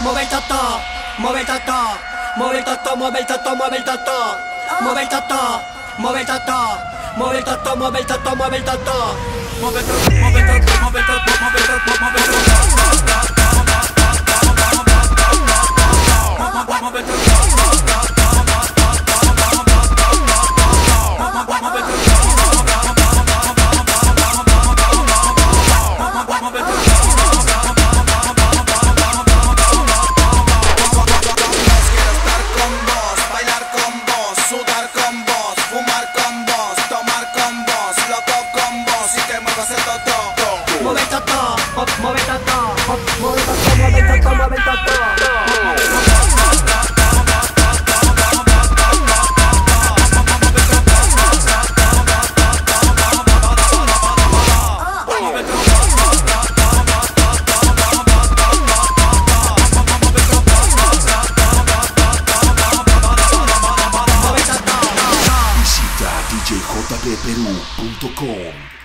mueve el toto, mueve el toto, mueve el toto, mueve el toto, mueve el toto, mueve el toto, mueve el toto, mueve el toto, mueve el toto, mueve el toto, mueve el toto, mueve el toto, mueve el toto, mueve el toto, mueve el toto, mueve el toto. Visita djjbperu.com